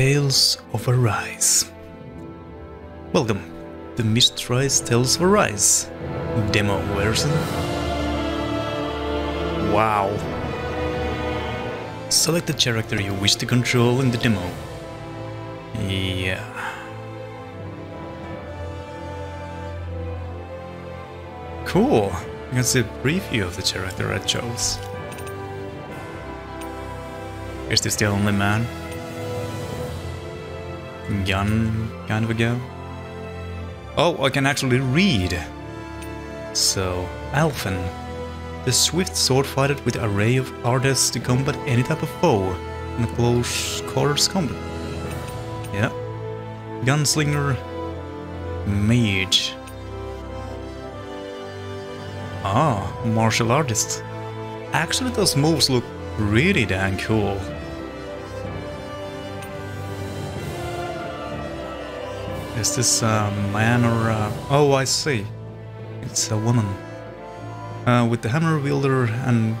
Tales of Arise. Welcome to Mistrise Tales of Arise demo version. Wow. Select the character you wish to control in the demo. Yeah. Cool. You can see a preview of the character I chose. Is this the only man? Gun kind of a girl? Oh, I can actually read. So, Alphen. The swift sword fighter with array of artists to combat any type of foe in a close quarters combat. Yeah. Gunslinger. Mage. Ah, martial artist. Actually, those moves look really damn cool. Is this a man or a... Oh, I see. It's a woman. Uh, with the hammer wielder and...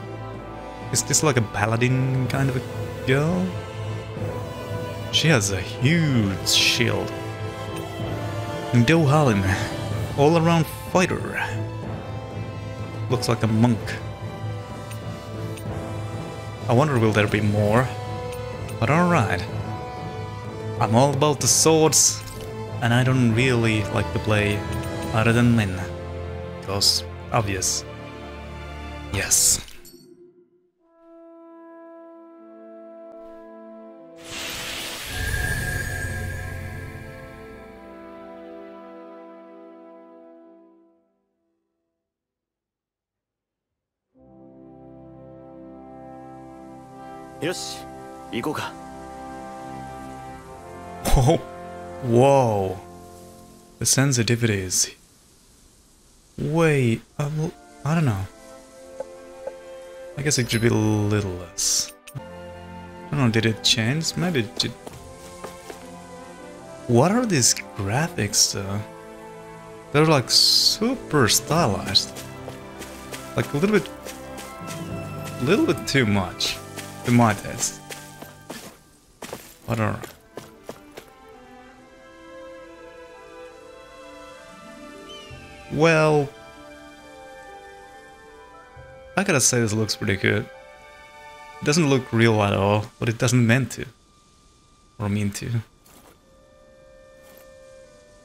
Is this like a paladin kind of a girl? She has a huge shield. Dohalim, all-around fighter. Looks like a monk. I wonder will there be more? But alright. I'm all about the swords, and I don't really like to play other than men. Because obvious. Yes. Oh, whoa. The sensitivities. Wait, I, don't know. I guess it should be a little less. I don't know, did it change? Maybe it did. What are these graphics though? They're like super stylized. Like a little bit... A little bit too much. To my taste. What are... Well... I gotta say this looks pretty good. It doesn't look real at all, but it doesn't meant to. Or mean to.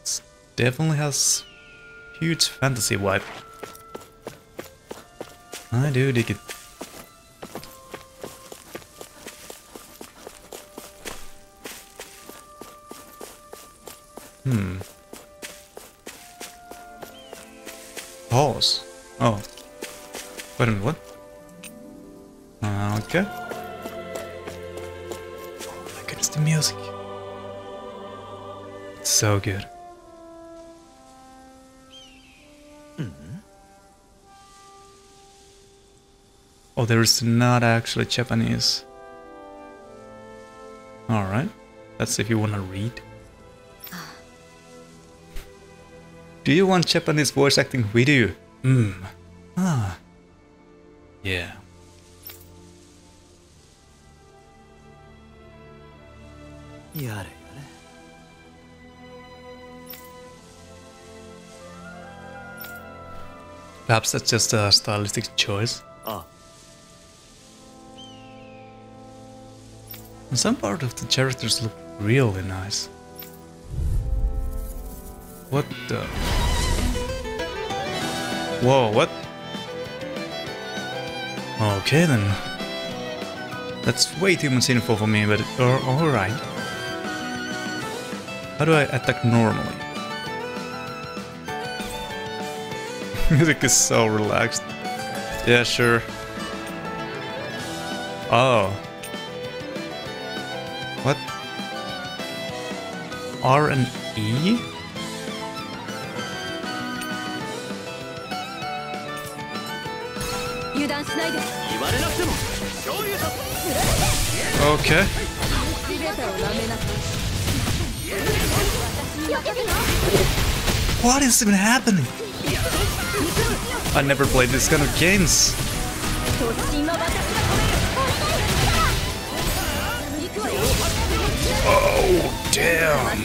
It definitely has huge fantasy vibe. I do dig it. Wait a minute, what? Uh, okay. Look at the music. It's so good. Oh, there is not actually Japanese. Alright. That's if you wanna read. Do you want Japanese voice acting you? Hmm. Ah. Yeah. Perhaps that's just a stylistic choice. Ah. And some part of the characters look really nice. What the? Whoa, what? Okay then. That's way too much info for me, but alright. How do I attack normally? Music is so relaxed. Yeah, sure. Oh. What? R and E? Okay. What is even happening? I never played this kind of games. Oh, damn.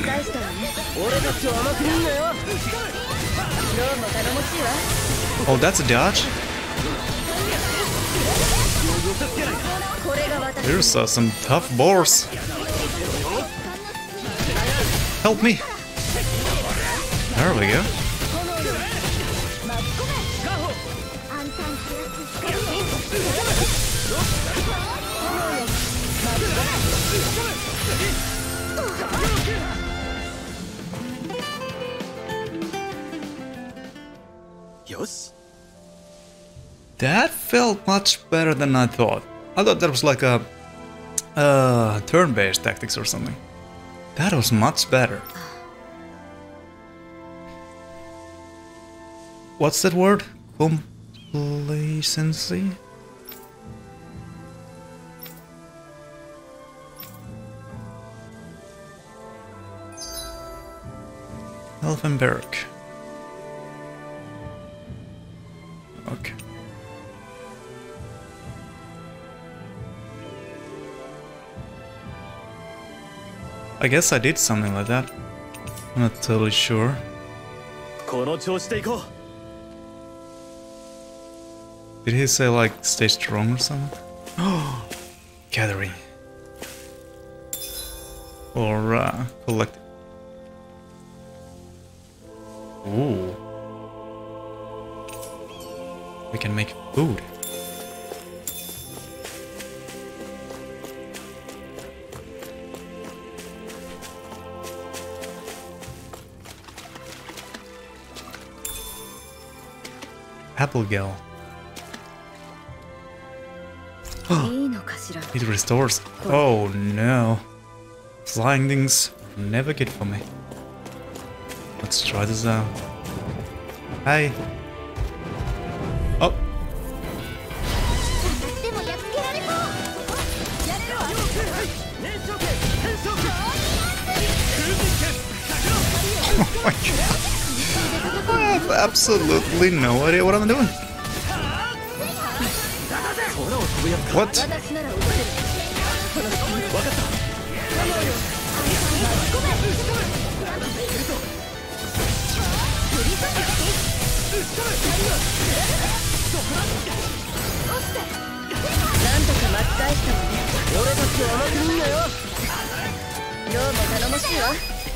Oh, that's a dodge? There's uh, some tough boars. Help me. There we go. That felt much better than I thought. I thought that was like a uh, turn-based tactics or something. That was much better. What's that word? Complacency? Elfenberg. Okay. I guess I did something like that. I'm not totally sure. Did he say like stay strong or something? Oh, gathering. Or uh, collect. Ooh. We can make food. Apple Gel. it restores. Oh no. Flying things never good for me. Let's try this uh, out. Hey. Oh. oh have absolutely no idea what I'm doing. What?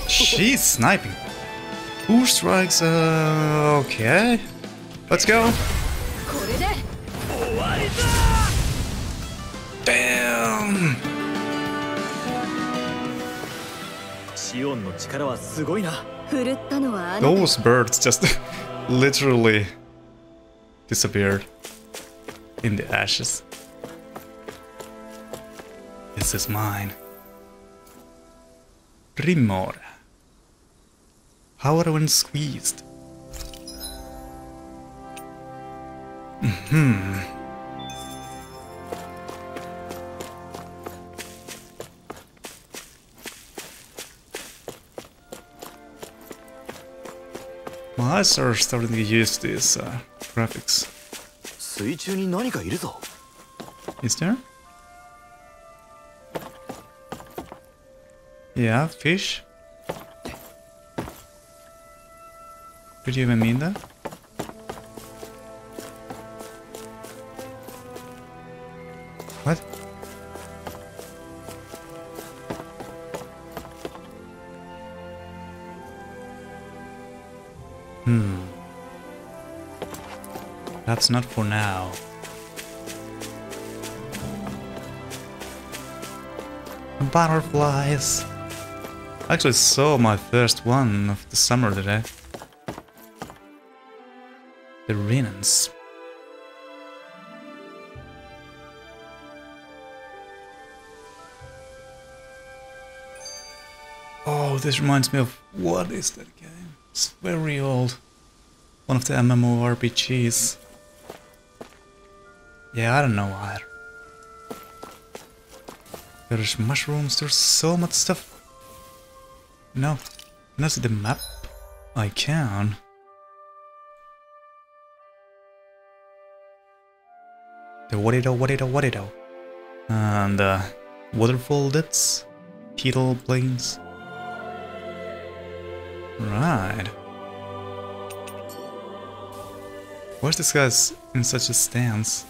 She's sniping. Who strikes? Uh, okay. Let's go. Damn! Those birds just literally disappeared in the ashes. This is mine. Primore. Power when squeezed. Hmm. My eyes are starting to use these uh, graphics. Is there? Yeah, fish. Did you even mean that? What? Hmm. That's not for now. Butterflies. I actually saw my first one of the summer today. The Renans. Oh, this reminds me of what is that game? It's very old. One of the MMORPGs. Yeah, I don't know either. There's mushrooms, there's so much stuff. No. Can I see the map? I can. The what it what it what it And uh, waterfall depths, pedal planes. Right. Why's this guy's in such a stance?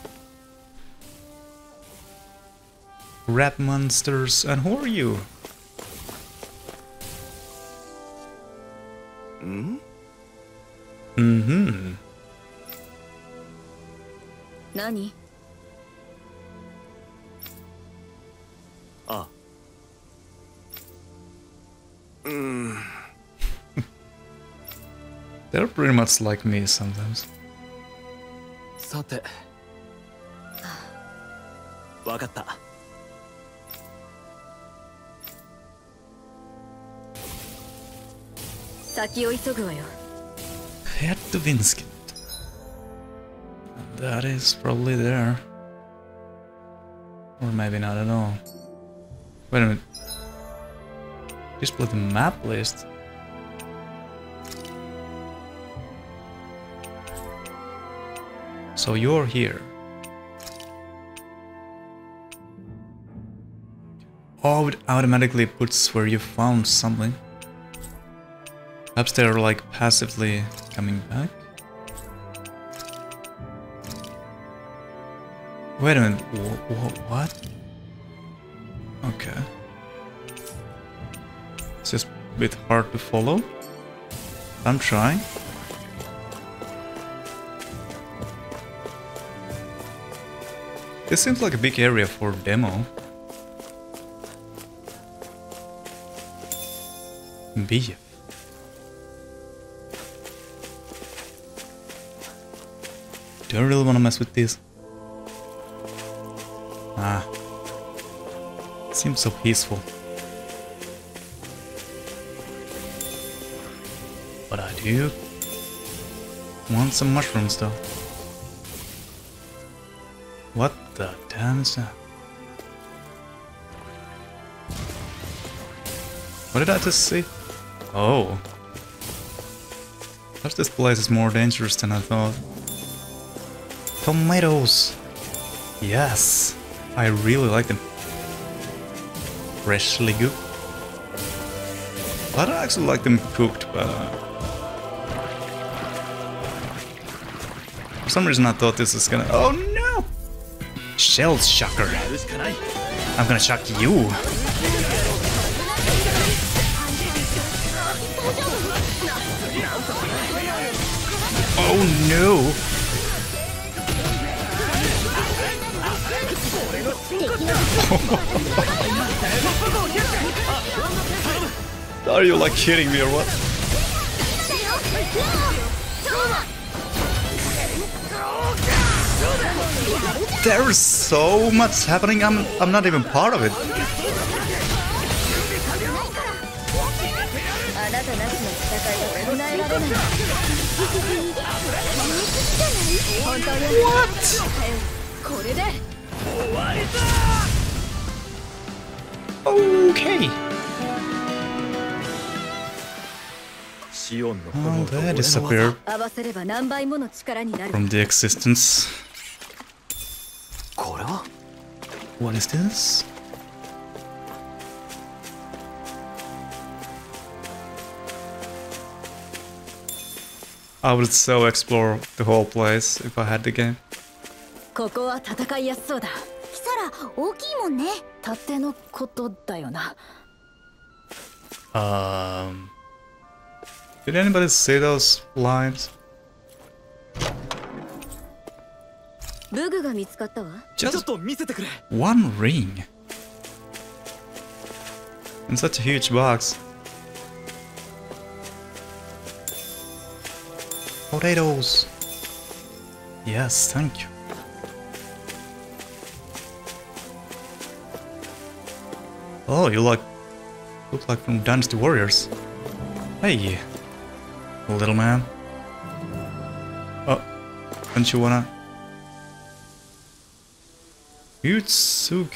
Rat monsters, and who are you? ん Mm-hmm. 何 They're pretty much like me sometimes. さてわかった先を急ぐわよ Head to Vinskit. That is probably there. Or maybe not at all. Wait a minute. Display the map list. So you're here. Oh, it automatically puts where you found something. Perhaps they're like passively coming back. Wait a minute, wh wh what? Okay. Bit hard to follow. I'm trying. This seems like a big area for demo. Beef. Do I really want to mess with this. Ah. Seems so peaceful. But I want some mushrooms though. What the damn is that? What did I just see? Oh. Perhaps this place is more dangerous than I thought. Tomatoes! Yes! I really like them. Freshly cooked. I don't actually like them cooked, but... Uh, some reason I thought this was gonna... Oh no! Shell shocker. I'm gonna shock you. Oh no! Are you like kidding me or what? There's so much happening, I'm, I'm not even part of it. What? Okay. Oh, that disappeared from the existence. What is this? I would so explore the whole place if I had the game. ここは戦いやすそうだキサラ大きいもんね盾のことだよな Um, did anybody see those lines? Just one ring. In such a huge box. Potatoes. Yes, thank you. Oh, you look look like from Dynasty Warriors. Hey, little man. Oh, don't you wanna Yutsuk.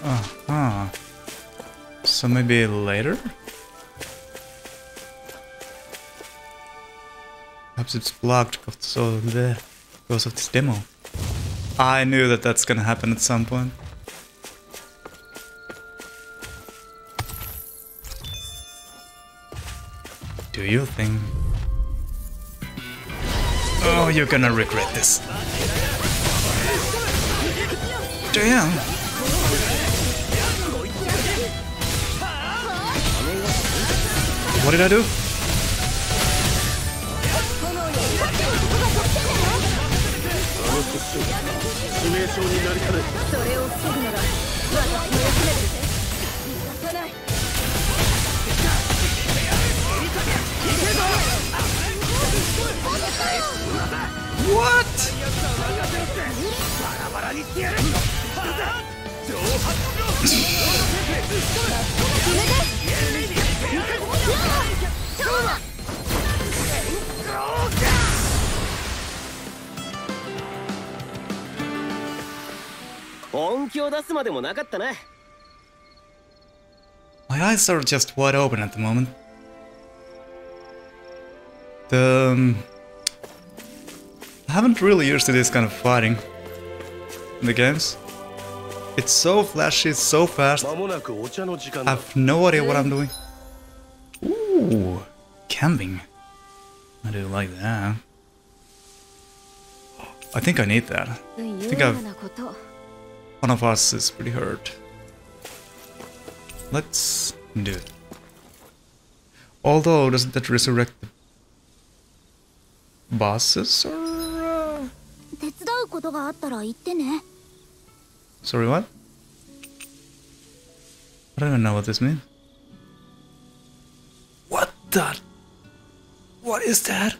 Uh huh. So maybe later? Perhaps it's blocked because of the because of this demo. I knew that that's gonna happen at some point. Do you think? Oh, you're gonna regret this. Damn! What did I do? What? My eyes are just wide open at the moment. The um, I haven't really used to this kind of fighting in the games. It's so flashy, it's so fast. I have no idea what I'm doing. Ooh, camping. I do like that. I think I need that. I think I've... One of us is pretty hurt. Let's do it. Although, doesn't that resurrect the bosses or Sorry, what? I don't even know what this means. What the? What is that?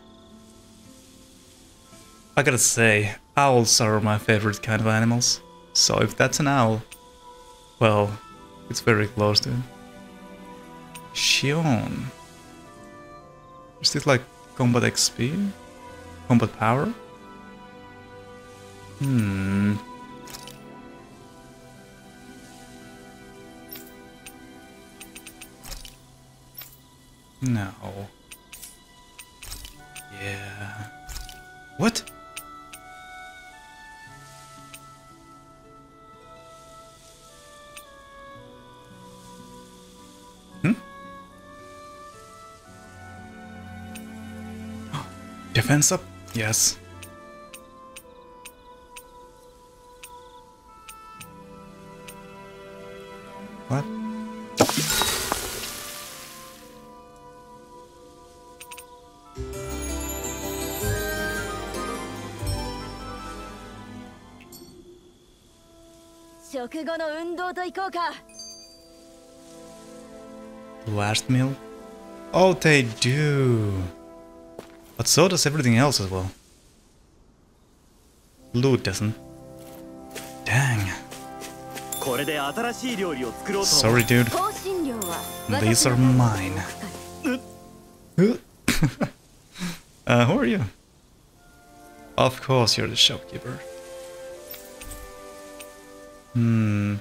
I gotta say, owls are my favorite kind of animals. So if that's an owl, well, it's very close to. Shionne. Is this like combat XP? Combat power? Hmm. No. Yeah. What? Hmm? Defense up? Yes. 後の運動と行こうか Last meal? Oh, they do. But so does everything else as well. Loot doesn't. Dang. これで新しい料理を作ろうと Sorry, dude. 香辛料は These are mine. uh, who are you? Of course, you're the shopkeeper. Hmm.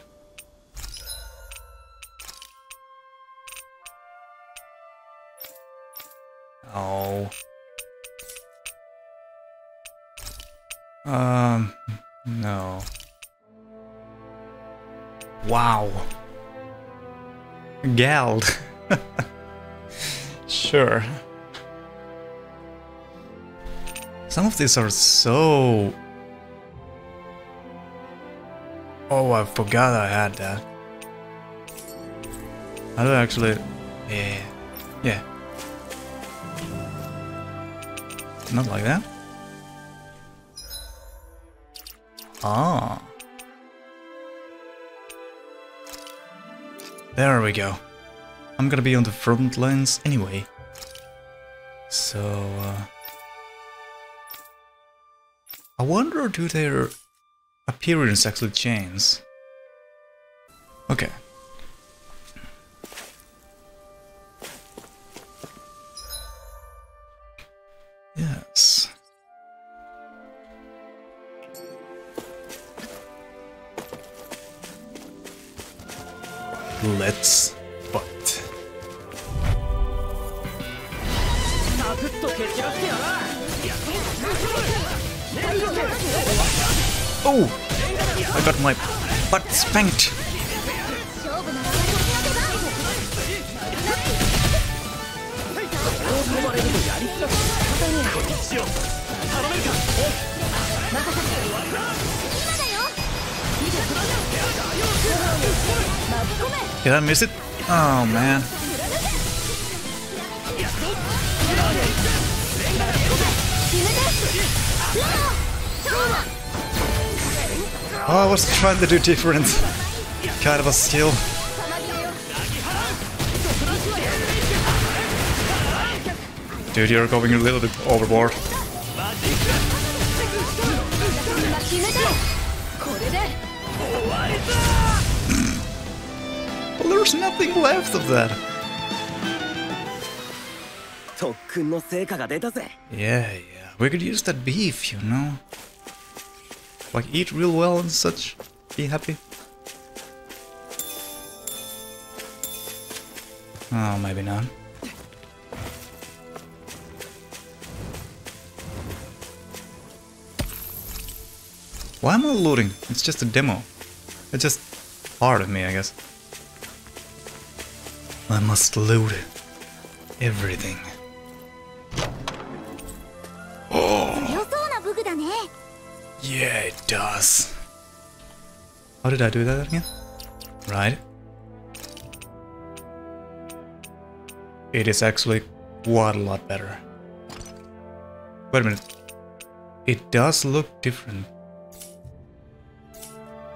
Um, no. Wow. Geld. sure. Some of these are so... Oh, I forgot I had that. I don't actually... Yeah. Yeah. Not like that. Ah. There we go. I'm gonna be on the front lines anyway. So, uh, I wonder do their appearance actually change? Okay. Did I miss it? Oh man. Oh, I was trying to do different kind of a skill. Dude, you're going a little bit overboard. left of that. Yeah, yeah. We could use that beef, you know? Like, eat real well and such. Be happy. Oh, maybe not. Why am I loading? It's just a demo. It's just part of me, I guess. I must loot everything. Oh! Yeah, it does. How did I do that again? Right. It is actually quite a lot better. Wait a minute. It does look different.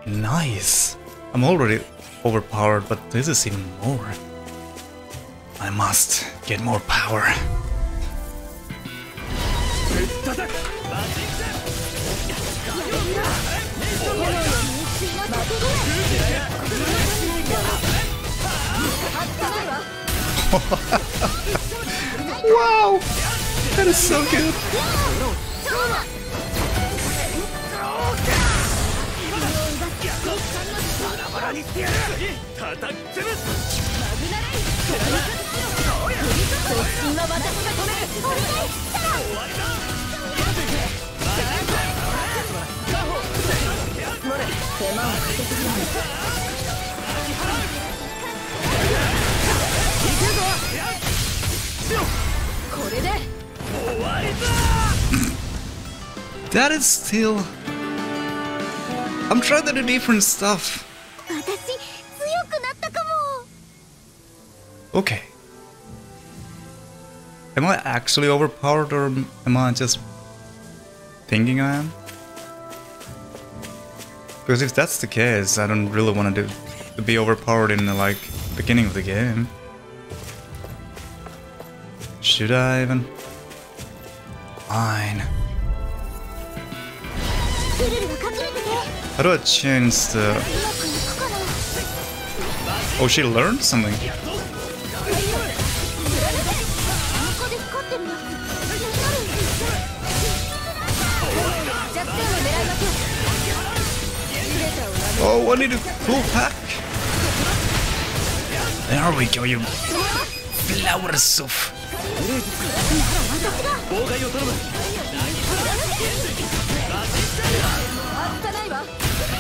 Nice. I'm already overpowered, but this is even more. I must get more power. Wow! That is so good. That is still. I'm trying to do different stuff. Okay. Am I actually overpowered or am I just thinking I am? Because if that's the case, I don't really want to, do, be overpowered in the like beginning of the game. Should I even? Fine. How do I change the... Oh, she learned something. Oh, I need a cool pack. There we go, you flowers of.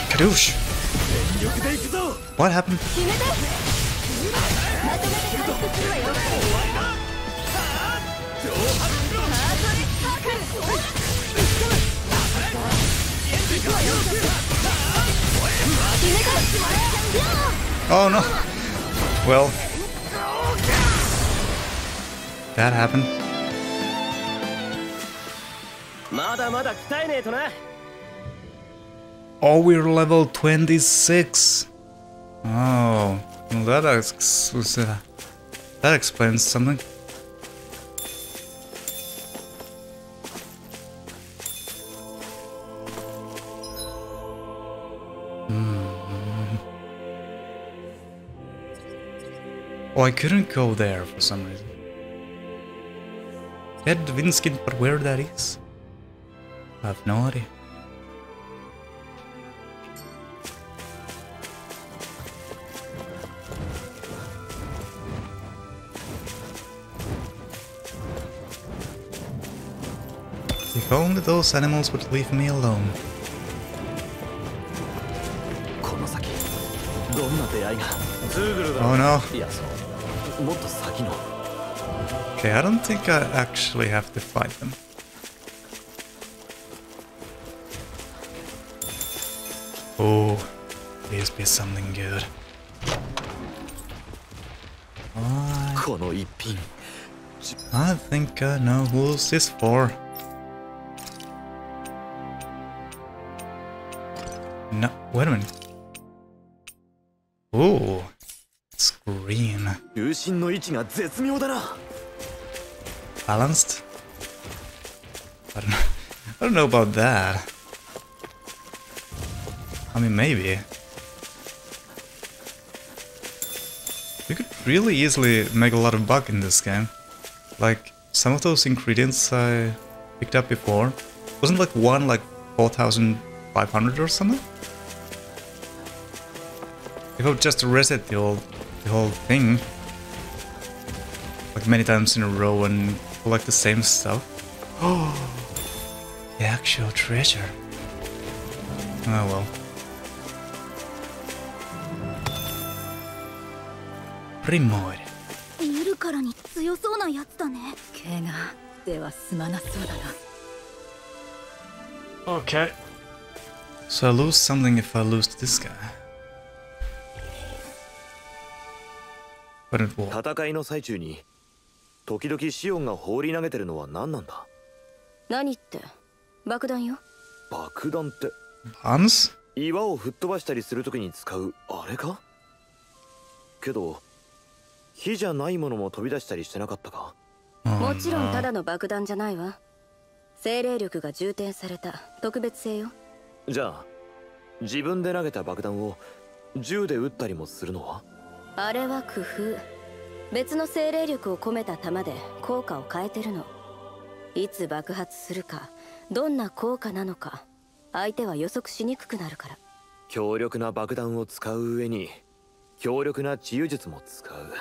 Kadoosh. What happened? Oh no! Well, that happened. Oh, we're level 26. Oh, well, that, ex uh, that explains something. I couldn't go there for some reason. Ted Vinskin, but where that is? I have no idea. If only those animals would leave me alone. Oh no. Okay, I don't think I actually have to fight them. Oh, please be something good. I, I think I know who's this for. No, wait a minute. Ooh, it's green. Balanced? I don't know. I don't know about that. I mean, maybe. We could really easily make a lot of buck in this game. Like, some of those ingredients I picked up before, wasn't like one like 4,500 or something? If I would just reset the old the whole thing, like many times in a row and collect the same stuff. Oh, the actual treasure. Oh well. Primoid. 見るからに強そうなやつだね怪我では済まなそうだな Okay. So I lose something if I lose to this guy. But. 戦いの最中に時々シオンが放り投げてるのは何なんだ？何って？爆弾よ。爆弾って。Bombs? 岩を吹っ飛ばしたりするときに使うあれか？けど火じゃないものも飛び出したりしてなかったか？Oh, もちろん.ただの爆弾じゃないわ。精霊力が充填された。特別性よ。じゃあ自分で投げた爆弾を銃で撃ったりもするのは？あれは工夫。別の精霊力を込めた弾で効果を変えてるの。いつ爆発するかどんな効果なのか相手は予測しにくくなるから。強力な爆弾を使う上に強力な治癒術も使う。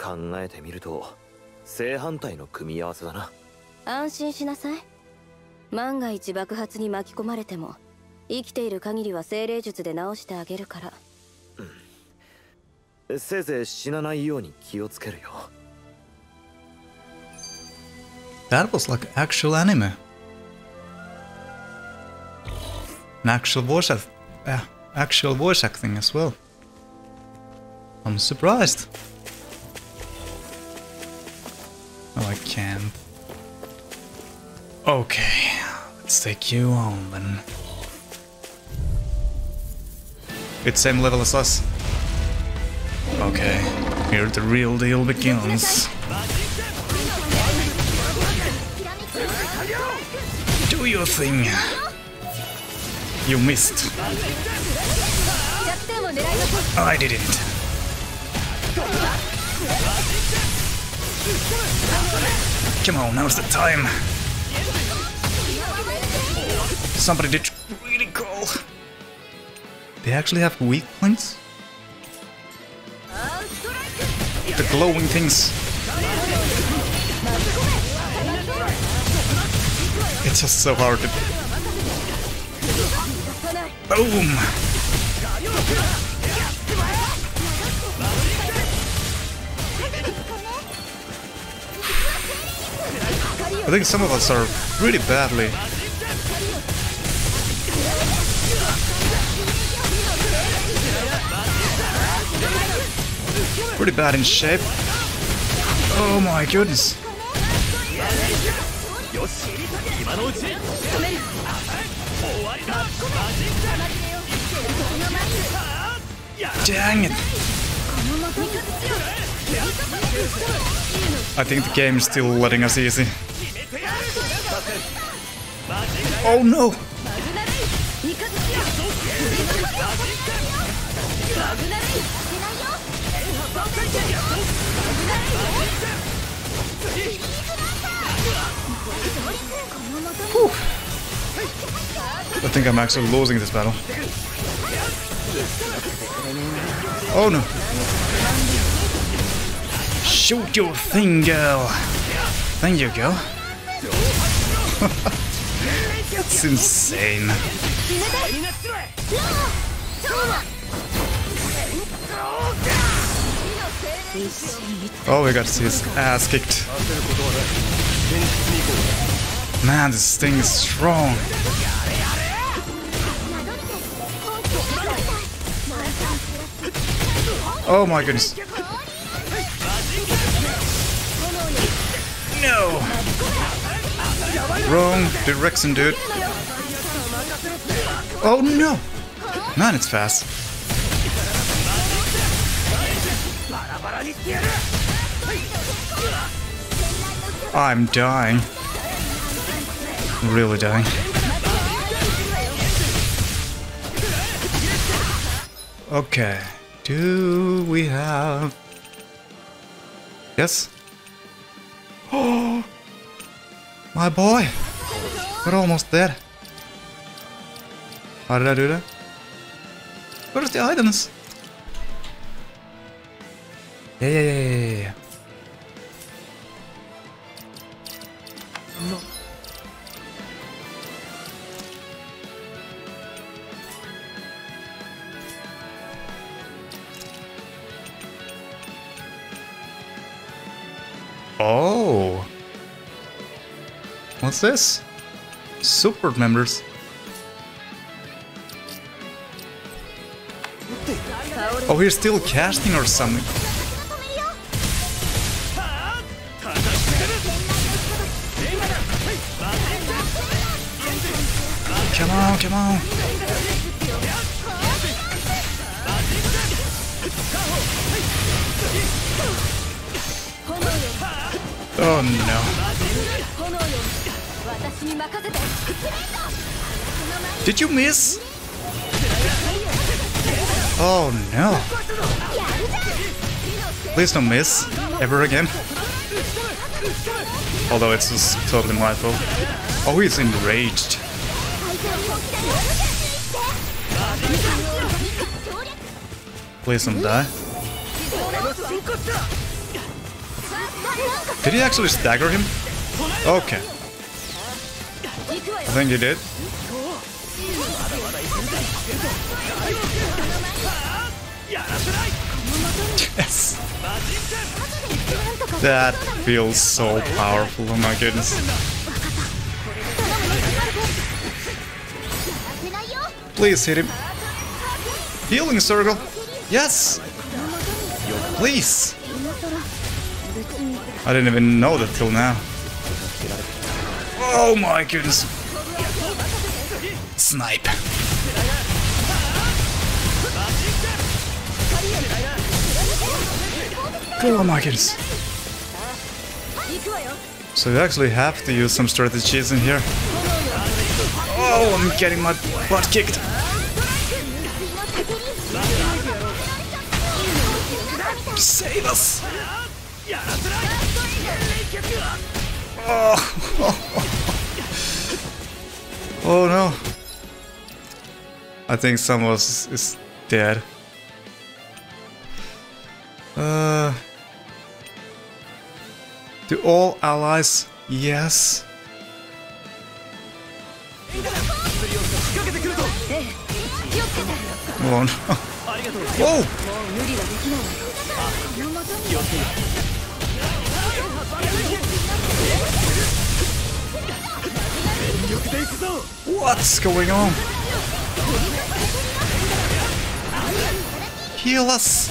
考えてみると正反対の組み合わせだな。安心しなさい。万が一爆発に巻き込まれても生きている限りは精霊術で治してあげるからせいぜい死なないように気をつけるよ That was like actual anime. An actual voice act- uh, actual voice acting as well. I'm surprised. Oh, I can't. Okay, let's take you on then. It's same level as us. Okay, here the real deal begins. Do your thing. You missed. I didn't. Come on, now's the time. Somebody did really cool. They actually have weak points? Glowing things. It's just so hard to. Boom! I think some of us are really badly. Pretty bad in shape. Oh my goodness. Dang it. I think the game is still letting us easy. Oh no! I think I'm actually losing this battle. Oh no! Shoot your thing, girl! There you go. That's insane. Oh, we got his ass kicked. Man, this thing is strong. Oh my goodness. No! Wrong direction, dude. Oh no! Man, it's fast. I'm dying. Really dying. Okay. Do we have... Yes? Oh! My boy! We're almost there. How did I do that? Where's the items? Yeah, yeah, yeah, yeah, yeah. Oh. What's this? Support members. Oh, he's still casting or something. Oh no. Did you miss? Oh no. Please don't miss. Ever again. Although it's just totally my fault. Oh, he's enraged. Please don't die. Did he actually stagger him? Okay. I think he did. Yes. That feels so powerful, oh my goodness. Please hit him. Healing circle. Yes. Please. I didn't even know that till now. Oh my goodness. Snipe. Oh my goodness. So you actually have to use some strategies in here. Oh, I'm getting my butt kicked. Save us! Oh. oh no. I think some of us is dead. Uh, to all allies, yes. Oh no. Whoa! What's going on? Heal us!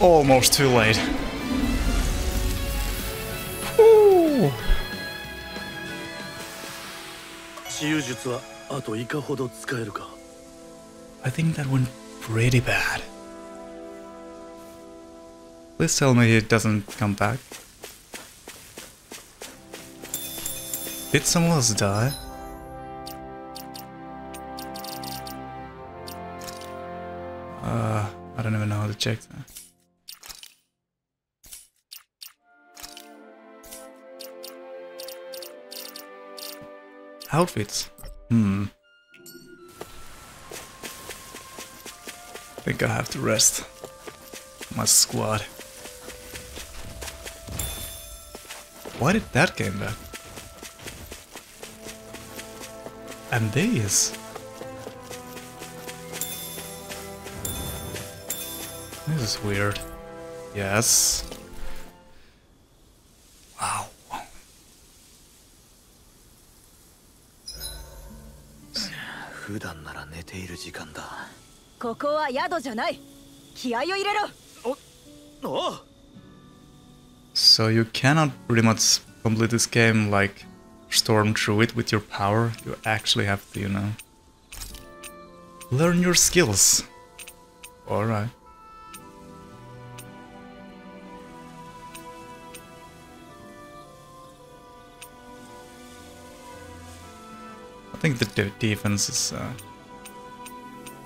Almost too late. Whew. 治癒術はあといかほど使えるか I think that went pretty bad. Please tell me he doesn't come back. Did someone else die? Uh, I don't even know how to check that. Outfits. Hmm. I think I have to rest my squad. Why did that game back? and this. This is weird. Yes. Wow. 普段なら寝ている時間だここは宿じゃない気合を入れろ so you cannot pretty much complete this game like storm through it with your power. You actually have to, you know, learn your skills. Alright. I think the de defense is uh,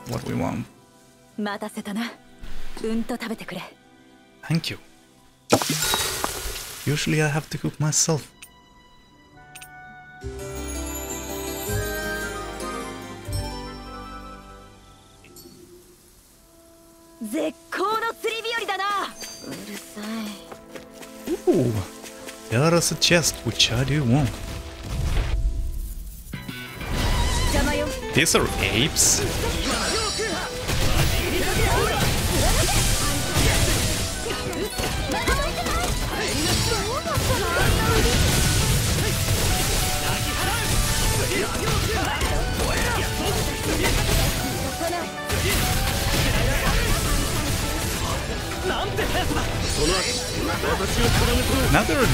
what we want. Thank you. Usually I have to cook myself. Ooh, there is a chest which I do want. These are apes?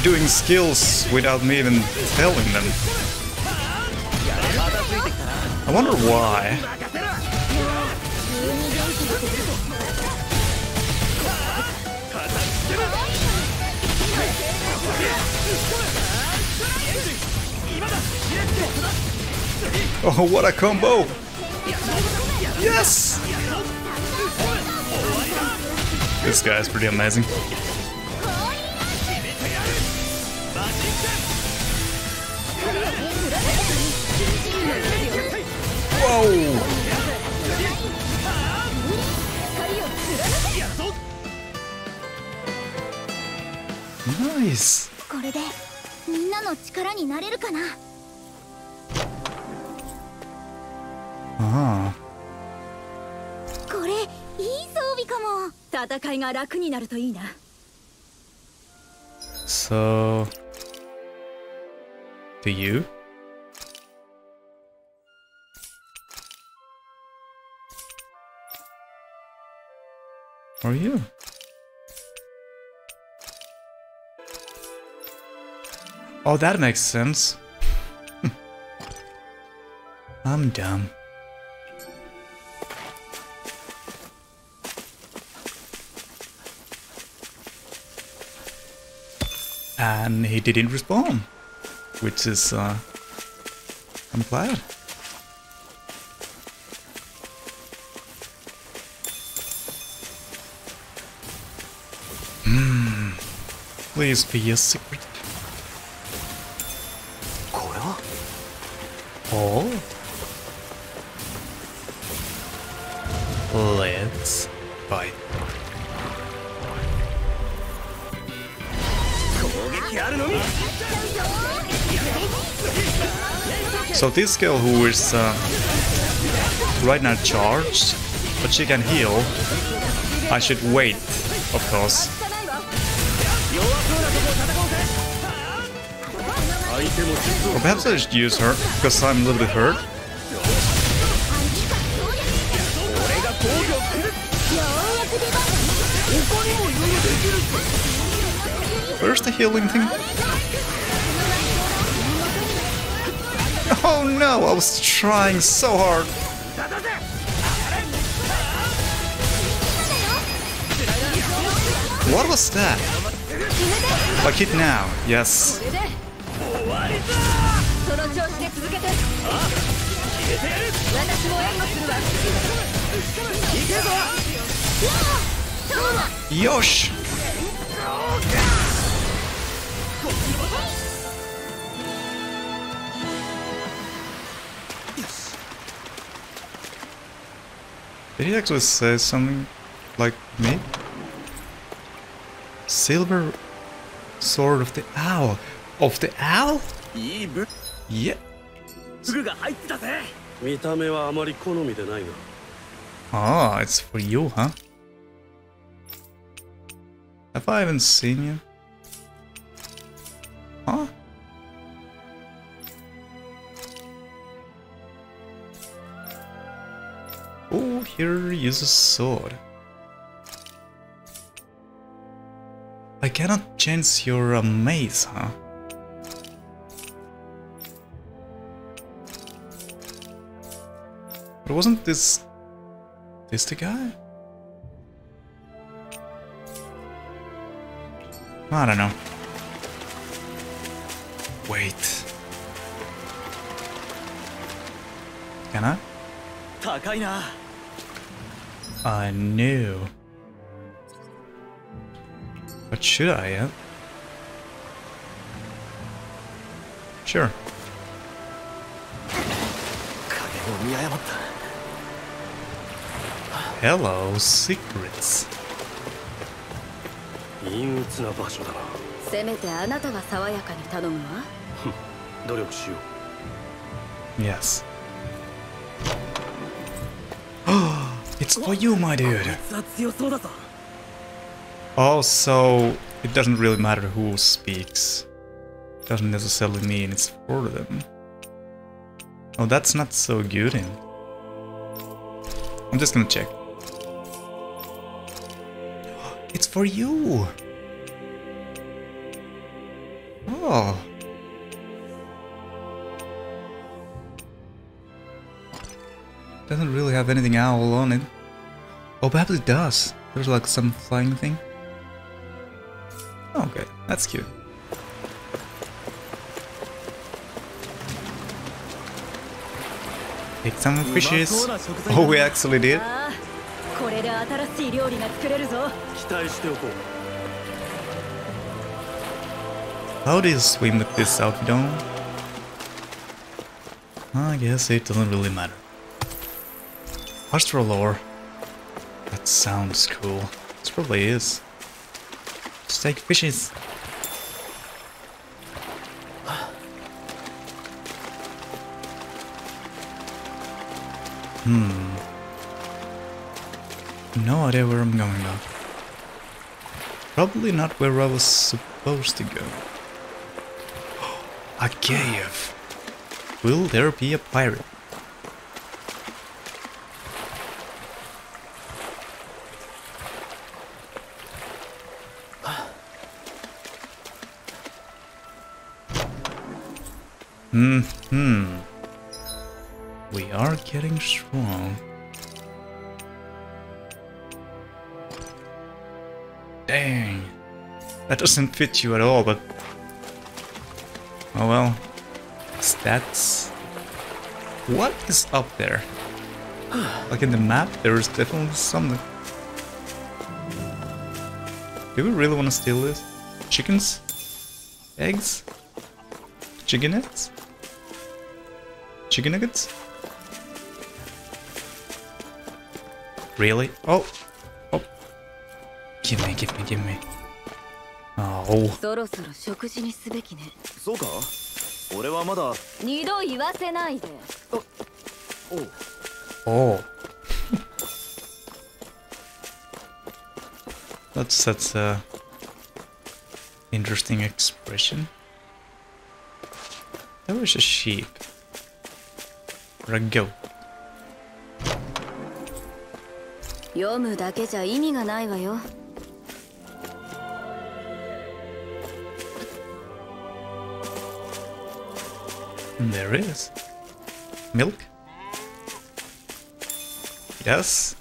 Doing skills without me even telling them. I wonder why. Oh, what a combo! Yes! This guy is pretty amazing. Whoa! Nice! これでみんなの力になれるかな Ah. これいい装備かも戦いが楽になるといいな So. Do you? Or you? Oh, that makes sense. I'm dumb. and he didn't respond, which is uh, I'm glad. place be a secret. Oh? Let's fight. So this girl who is uh, right now charged, but she can heal, I should wait, of course. Or perhaps I should use her, because I'm a little bit hurt. Where's the healing thing? Oh no, I was trying so hard. What was that? Like it now, yes. よし Did he actually say something like me? Silver sword of the owl. Of the owl? Yeah. フグが入ってたぜ見た目はあまり好みでないが Ah, it's for you, huh? Have I even seen you? Huh? Oh, here use a sword. I cannot change your uh, mace, huh? But wasn't this... This the guy? I don't know. Wait. Can I? I knew. But should I yeah? Sure. Hello, secrets. 陰鬱な場所だなせめてあなたが爽やかに頼むわ努力しよ Yes. it's for you, my dude. 実は強そうだぞ Also, it doesn't really matter who speaks. Doesn't necessarily mean it's for them. Oh, that's not so good. In. I'm just gonna check. For you. Oh. Doesn't really have anything owl on it. Oh, perhaps it does. There's like some flying thing. Oh, okay, that's cute. Take some fishes. Oh, we actually did. ああこれで新しい料理が作れるぞう期待しておこう How do you swim with this outfit on? I guess it doesn't really matter. Astral lore. That sounds cool. This probably is. Let's take fishes. Hmm. Idea where I'm going now. Probably not where I was supposed to go. A cave. Will there be a pirate? Doesn't fit you at all, but... Oh well. Stats. What is up there? Like in the map, there is definitely something. Do we really want to steal this? Chickens? Eggs? Chicken? Chicken nuggets? Really? Oh! Oh! Give me, give me, give me. Oh. そろそろ食事にすべきねそうか俺はまだ二度言わせないで Oh. that's that's a interesting expression. That was a sheep. Or a goat. 読むだけじゃ意味がないわよ There is. Milk. Yes.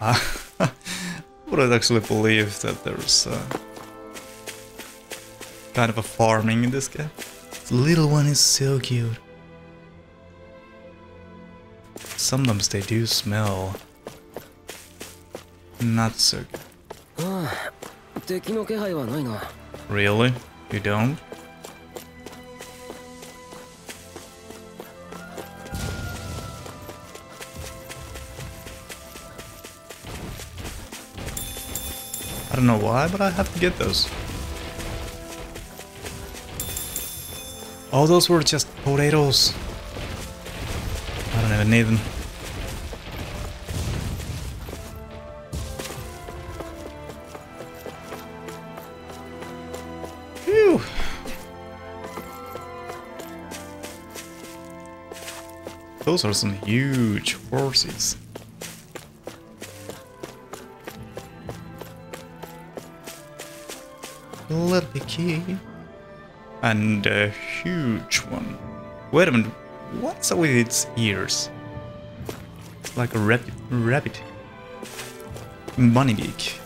I ah, would I actually believe that there's uh, kind of a farming in this game. The little one is so cute. Sometimes they do smell not so good. Ah, really? You don't? I don't know why, but I have to get those. Oh, those were just potatoes. I don't even need them. Phew. Those are some huge horses. A little bit key. And a huge one. Wait a minute, what's up with its ears? Like a rabbit. rabbit. Bunny beak.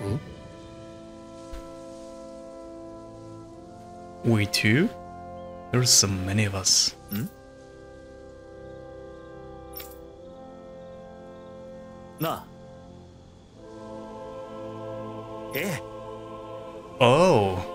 Hmm? We too? There's so many of us. なええ Oh.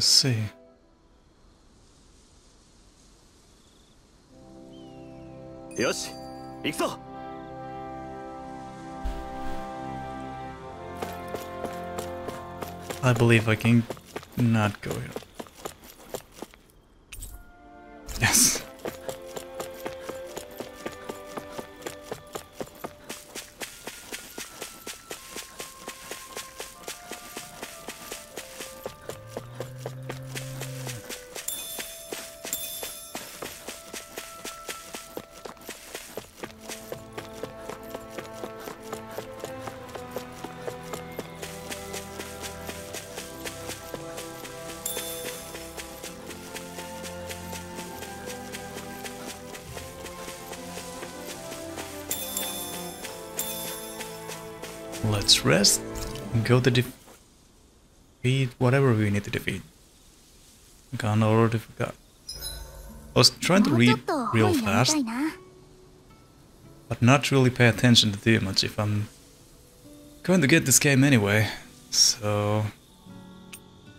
see. Yoshi! I believe I can not go here. Let's rest and go to defeat whatever we need to defeat. Gone already forgot. I was trying to もうちょっ read と real 本読みた fast, いな but not really pay attention to too much if I'm going to get this game anyway. So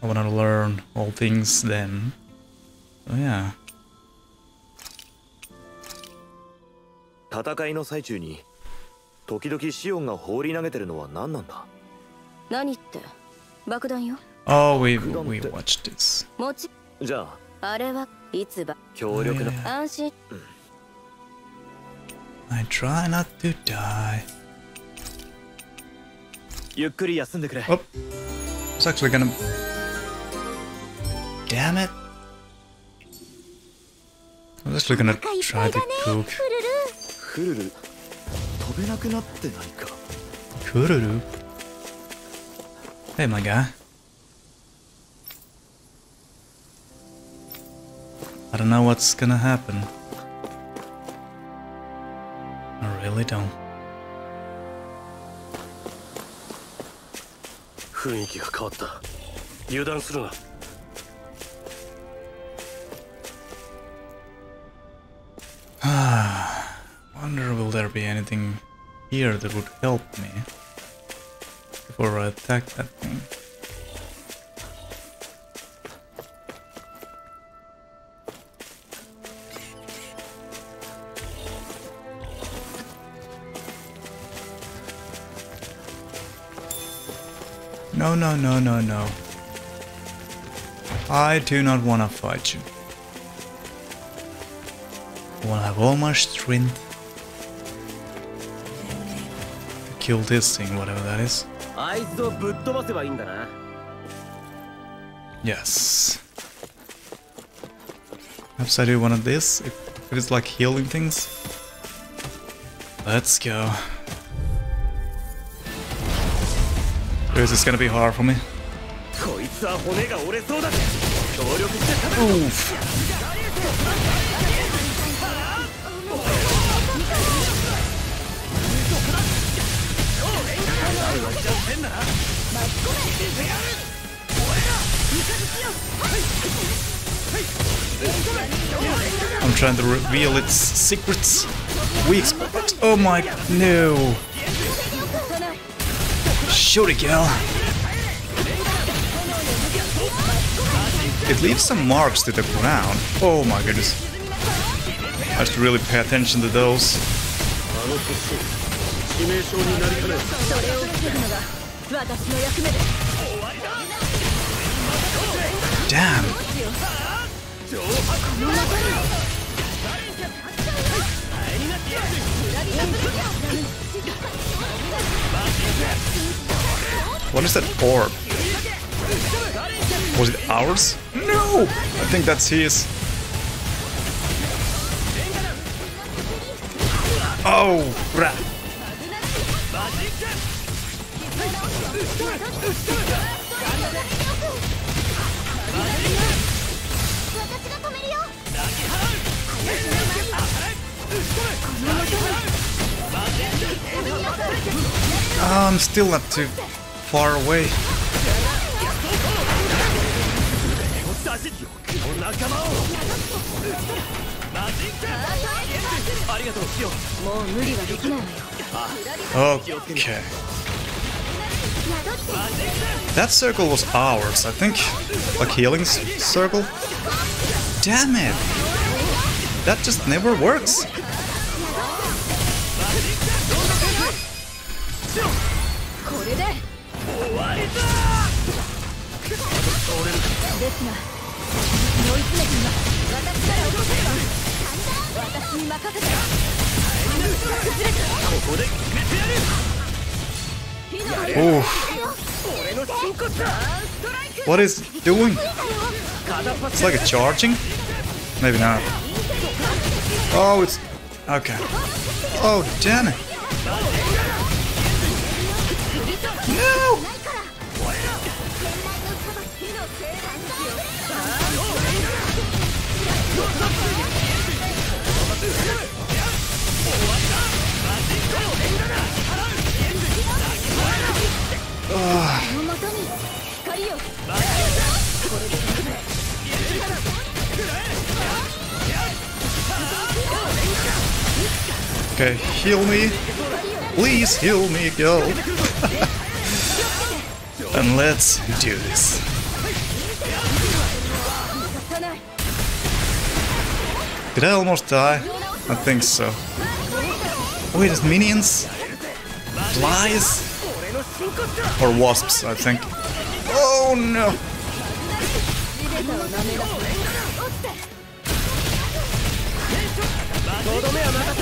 I wanna learn all things then. So yeah. 戦いの最中に 時々シオンが放り投げてるのは何なんだ何って爆弾よ Oh, we we watched this. もちじゃああれはいつば強力な Yeah. 安心 I try not to die. ゆっくり休んでくれ Oh, it's actually gonna. Damn it! I was actually gonna try い to cook 飛べなくなってないか kururu. Hey, my guy. I don't know what's gonna happen. I really don't. 雰囲気が変わった油断するな I wonder will there be anything here that would help me before I attack that thing. No, no, no, no, no. I do not want to fight you. I want to have all my strength kill this thing, whatever that is. Yes. Perhaps I do one of this, if it is like healing things. Let's go. This is gonna be hard for me. Oof. こいつは骨が折れそうだ協力してた Oof. I'm trying to reveal its secrets. Weak spot. Oh my no. Shoot it, girl. It leaves some marks to the ground. Oh my goodness. I should really pay attention to those. Damn. What is that orb? Was it ours? No! I think that's his. Oh, crap. Oh, I'm still not too far away. Okay. That circle was ours, I think. Like healing circle. Damn it! That just never works. Oof. What is doing? It's like a charging? Maybe not. Oh, it's... Okay. Oh, damn it. No! Okay, heal me. Please heal me, girl. and let's do this. Did I almost die? I think so. Wait, it's minions? Flies? Or wasps, I think. Oh no!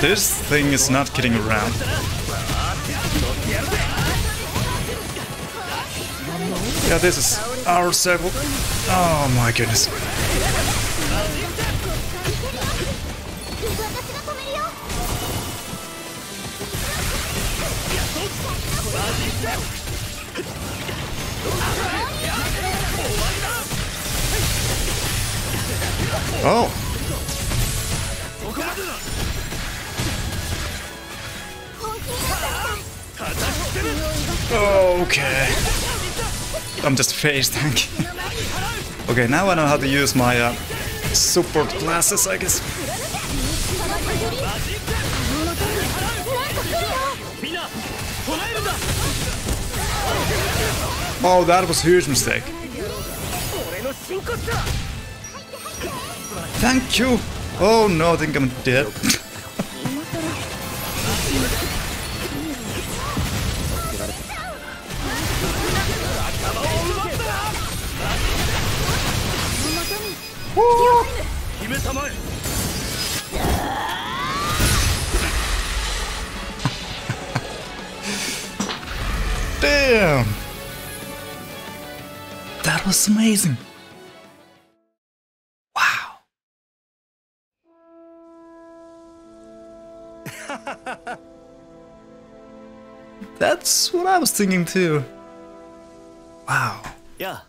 This thing is not kidding around. Yeah, this is our circle. Oh my goodness. I'm just phased, thank Okay, now I know how to use my uh, support classes, I guess. Oh, that was a huge mistake. Thank you! Oh no, I think I'm dead. Damn! That was amazing. Wow. That's what I was thinking too. Wow. Yeah.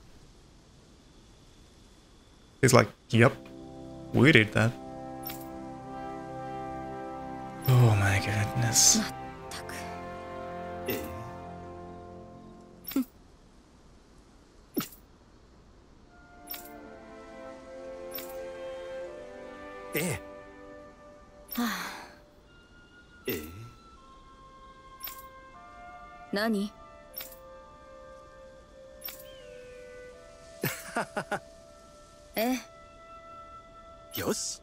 He's like, yep, we did that. Oh my goodness. 何？え？え？よし。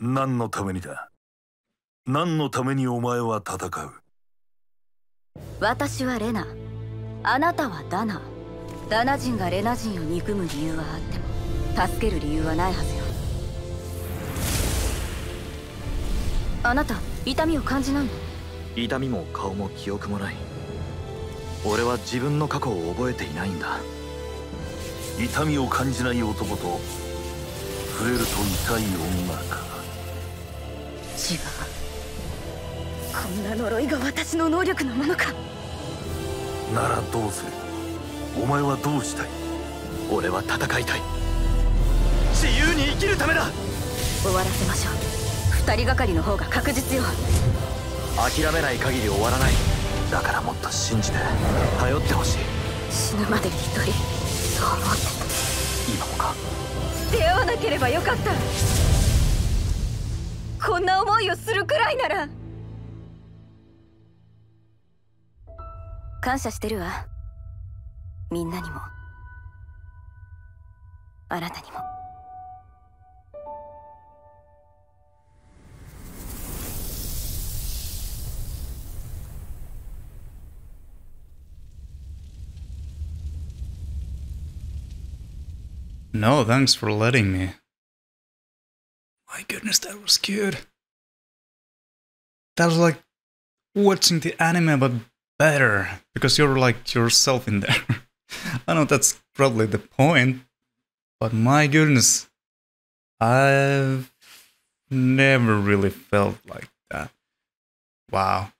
何のためにだ？何のためにお前は戦う？私はレナ。あなたはダナ。ダナ人がレナ人を憎む理由はあっても助ける理由はないはずよあなた痛みを感じないの？痛みも顔も記憶もない。俺は自分の過去を覚えていないんだ。痛みを感じない男と触れると痛い女か。違うこんな呪いが私の能力のものか。ならどうする？お前はどうしたい？俺は戦いたい。自由に生きるためだ。終わらせましょう二人がかりの方が確実よ。諦めない限り終わらない。だからもっと信じて頼ってほしい。死ぬまでに一人。そう思って今もか？た出会わなければよかった。こんな思いをするくらいなら。感謝してるわ。みんなにも。あなたにも No, thanks for letting me. My goodness, that was good. That was like watching the anime, but better because you're like yourself in there. I know that's probably the point, but my goodness, I've never really felt like that. Wow.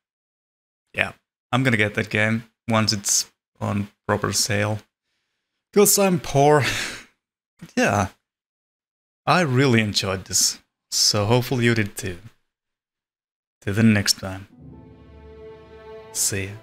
Yeah, I'm gonna get that game once it's on proper sale. Because I'm poor. yeah. I really enjoyed this. So hopefully you did too. Till the next time. See ya.